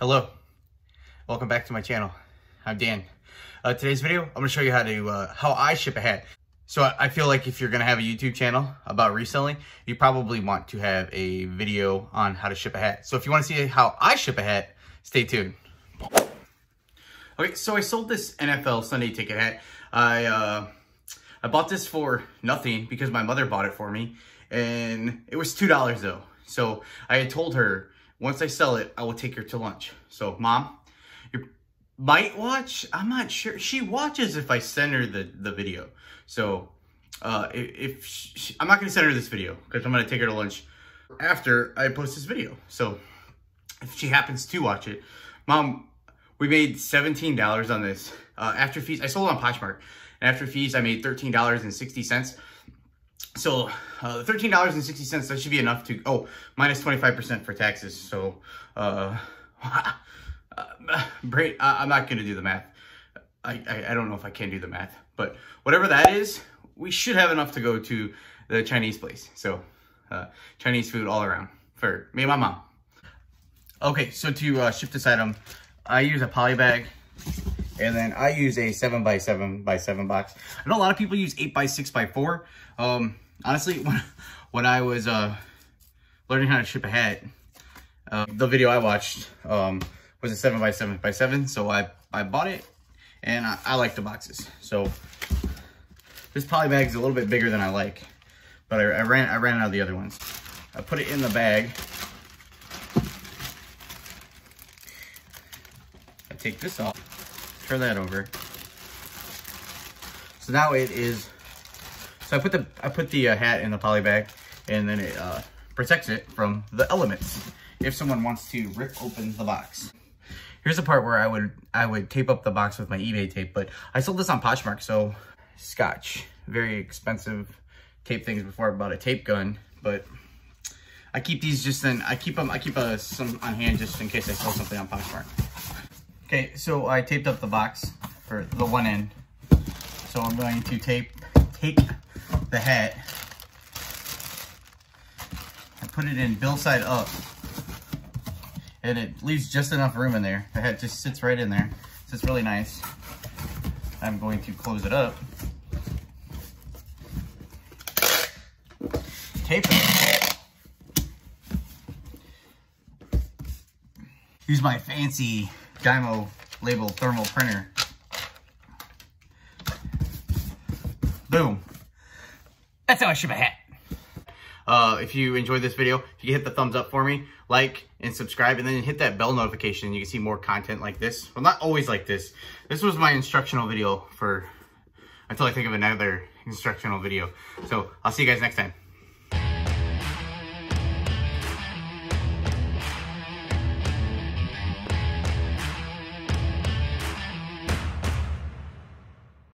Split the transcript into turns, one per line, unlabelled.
Hello, welcome back to my channel. I'm Dan. Uh, today's video, I'm gonna show you how to uh, how I ship a hat. So I, I feel like if you're gonna have a YouTube channel about reselling, you probably want to have a video on how to ship a hat. So if you wanna see how I ship a hat, stay tuned. Okay, so I sold this NFL Sunday ticket hat. I uh, I bought this for nothing because my mother bought it for me, and it was two dollars though. So I had told her once I sell it, I will take her to lunch. So mom, you might watch. I'm not sure. She watches if I send her the the video. So uh, if, she, I'm not gonna send her this video because I'm gonna take her to lunch after I post this video. So if she happens to watch it, mom, we made $17 on this. Uh, after fees, I sold on Poshmark. And after fees, I made $13.60. So uh, $13.60, that should be enough to, oh, minus 25% for taxes. So, uh, uh, I'm not going to do the math. I, I, I don't know if I can do the math, but whatever that is, we should have enough to go to the Chinese place. So, uh, Chinese food all around for me and my mom. Okay, so to uh, ship this item, I use a poly bag and then I use a 7 by 7 by 7 box. I know a lot of people use 8 by 6 by 4 Um, honestly, when, when I was uh, learning how to ship a hat, uh, the video I watched um, was a 7 by 7 by 7 So I, I bought it and I, I like the boxes. So this poly bag is a little bit bigger than I like, but I, I ran I ran out of the other ones. I put it in the bag I take this off, turn that over. So now it is, so I put the, I put the uh, hat in the poly bag and then it uh, protects it from the elements if someone wants to rip open the box. Here's the part where I would I would tape up the box with my eBay tape, but I sold this on Poshmark, so Scotch, very expensive tape things before I bought a tape gun, but I keep these just in, I keep them, I keep uh, some on hand just in case I sell something on Poshmark. Okay, so I taped up the box for the one end. So I'm going to tape, take the hat and put it in bill side up. And it leaves just enough room in there. The hat just sits right in there. So it's really nice. I'm going to close it up. Tape it. Use my fancy Dymo label thermal printer. Boom. That's how I ship a hat. Uh, if you enjoyed this video, if you hit the thumbs up for me, like and subscribe, and then hit that bell notification, you can see more content like this. Well, not always like this. This was my instructional video for, until I think of another instructional video. So I'll see you guys next time.